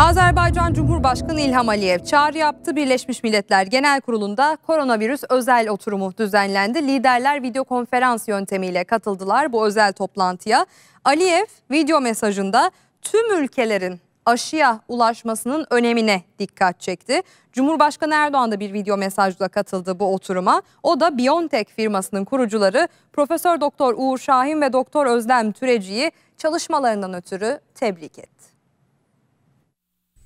Azerbaycan Cumhurbaşkanı İlham Aliyev çağrı yaptı. Birleşmiş Milletler Genel Kurulu'nda koronavirüs özel oturumu düzenlendi. Liderler video konferans yöntemiyle katıldılar bu özel toplantıya. Aliyev video mesajında tüm ülkelerin aşıya ulaşmasının önemine dikkat çekti. Cumhurbaşkanı Erdoğan da bir video mesajla katıldı bu oturuma. O da BioNTech firmasının kurucuları Profesör Doktor Uğur Şahin ve Doktor Özlem Türeci'yi çalışmalarından ötürü tebrik etti.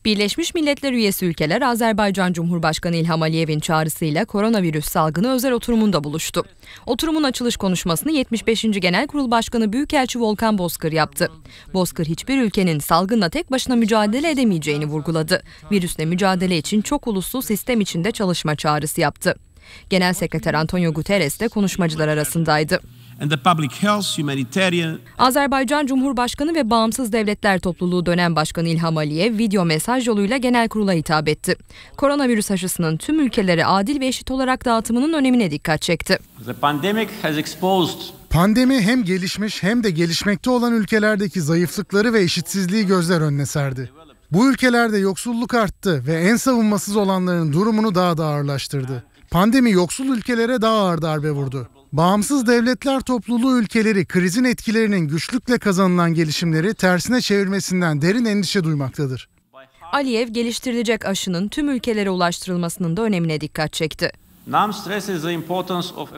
Birleşmiş Milletler üyesi ülkeler Azerbaycan Cumhurbaşkanı İlham Aliyev'in çağrısıyla koronavirüs salgını özel oturumunda buluştu. Oturumun açılış konuşmasını 75. Genel Kurul Başkanı Büyükelçi Volkan Bozkır yaptı. Bozkır hiçbir ülkenin salgınla tek başına mücadele edemeyeceğini vurguladı. Virüsle mücadele için çok uluslu sistem içinde çalışma çağrısı yaptı. Genel Sekreter Antonio Guterres de konuşmacılar arasındaydı. Azerbaycan Cumhurbaşkanı ve Bağımsız Devletler Topluluğu dönem başkanı İlham Aliyev video mesaj yoluyla genel kurula hitap etti. Koronavirüs aşısının tüm ülkelere adil ve eşit olarak dağıtımının önemine dikkat çekti. Pandemi hem gelişmiş hem de gelişmekte olan ülkelerdeki zayıflıkları ve eşitsizliği gözler önüne serdi. Bu ülkelerde yoksulluk arttı ve en savunmasız olanların durumunu daha da ağırlaştırdı. Pandemi yoksul ülkelere daha ağır darbe vurdu. Bağımsız devletler topluluğu ülkeleri krizin etkilerinin güçlükle kazanılan gelişimleri tersine çevirmesinden derin endişe duymaktadır. Aliyev geliştirilecek aşının tüm ülkelere ulaştırılmasının da önemine dikkat çekti.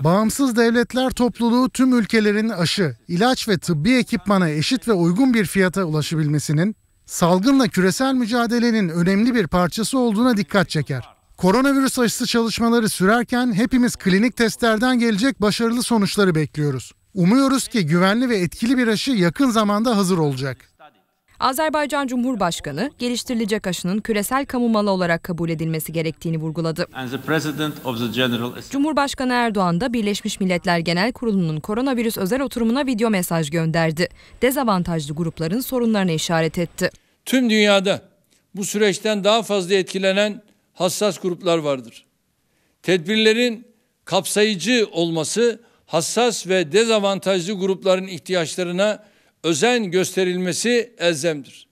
Bağımsız devletler topluluğu tüm ülkelerin aşı, ilaç ve tıbbi ekipmana eşit ve uygun bir fiyata ulaşabilmesinin salgınla küresel mücadelenin önemli bir parçası olduğuna dikkat çeker. Koronavirüs aşısı çalışmaları sürerken hepimiz klinik testlerden gelecek başarılı sonuçları bekliyoruz. Umuyoruz ki güvenli ve etkili bir aşı yakın zamanda hazır olacak. Azerbaycan Cumhurbaşkanı geliştirilecek aşının küresel kamu malı olarak kabul edilmesi gerektiğini vurguladı. Cumhurbaşkanı Erdoğan da Birleşmiş Milletler Genel Kurulu'nun koronavirüs özel oturumuna video mesaj gönderdi. Dezavantajlı grupların sorunlarına işaret etti. Tüm dünyada bu süreçten daha fazla etkilenen hassas gruplar vardır. Tedbirlerin kapsayıcı olması hassas ve dezavantajlı grupların ihtiyaçlarına özen gösterilmesi elzemdir.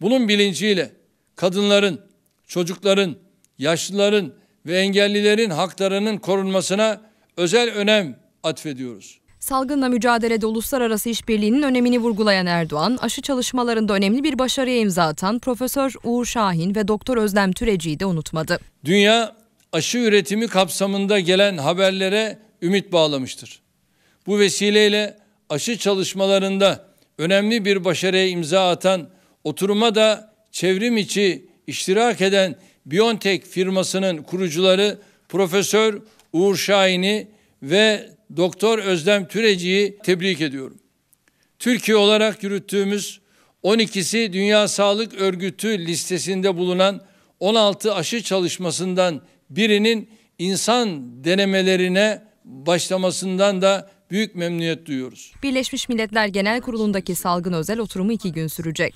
Bunun bilinciyle kadınların, çocukların, yaşlıların ve engellilerin haklarının korunmasına özel önem atfediyoruz. Salgınla mücadelede uluslararası işbirliğinin önemini vurgulayan Erdoğan, aşı çalışmalarında önemli bir başarıya imza atan Profesör Uğur Şahin ve Doktor Özlem Türeci'yi de unutmadı. Dünya aşı üretimi kapsamında gelen haberlere ümit bağlamıştır. Bu vesileyle aşı çalışmalarında önemli bir başarıya imza atan oturuma da çevrim içi iştirak eden BioNTech firmasının kurucuları Profesör Uğur Şahin'i ve Doktor Özlem Türeci'yi tebrik ediyorum. Türkiye olarak yürüttüğümüz 12'si Dünya Sağlık Örgütü listesinde bulunan 16 aşı çalışmasından birinin insan denemelerine başlamasından da büyük memnuniyet duyuyoruz. Birleşmiş Milletler Genel Kurulu'ndaki salgın özel oturumu iki gün sürecek.